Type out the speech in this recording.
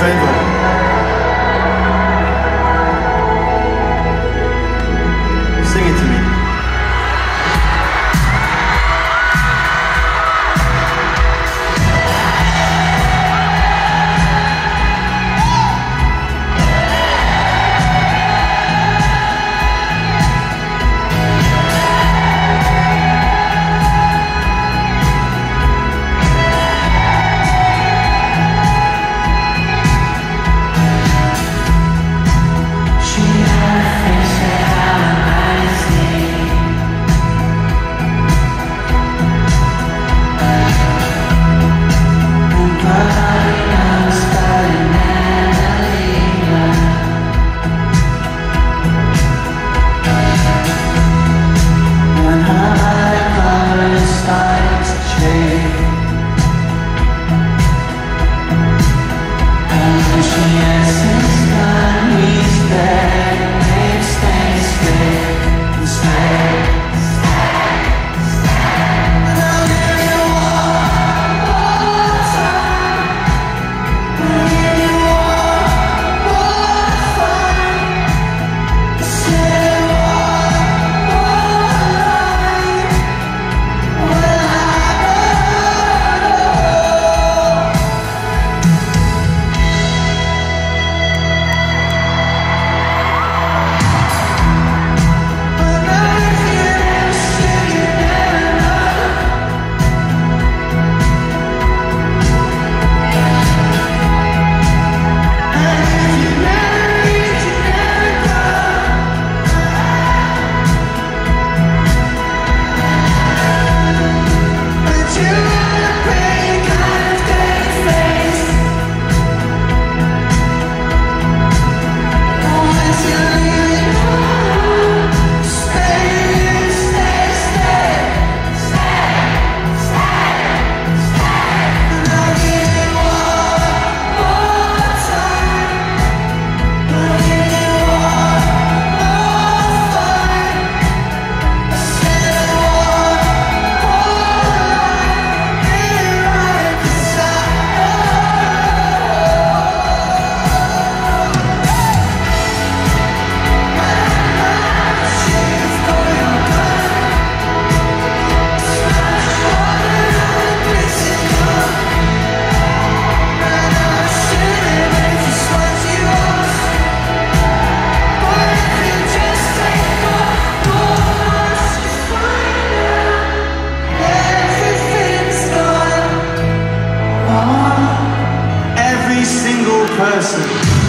可以 single person.